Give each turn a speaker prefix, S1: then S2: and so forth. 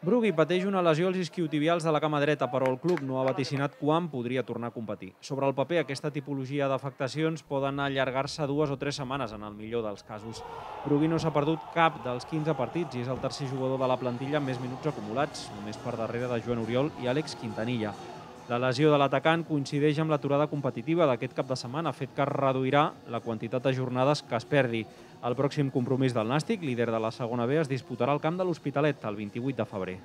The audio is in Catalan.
S1: Brugui pateix una lesió als isquiotibials de la cama dreta, però el club no ha vaticinat quan podria tornar a competir. Sobre el paper, aquesta tipologia d'afectacions poden allargar-se dues o tres setmanes en el millor dels casos. Brugui no s'ha perdut cap dels 15 partits i és el tercer jugador de la plantilla amb més minuts acumulats, només per darrere de Joan Oriol i Àlex Quintanilla. La lesió de l'atacant coincideix amb l'aturada competitiva d'aquest cap de setmana, fet que reduirà la quantitat de jornades que es perdi. El pròxim compromís del Nàstic, líder de la segona B, es disputarà al camp de l'Hospitalet el 28 de febrer.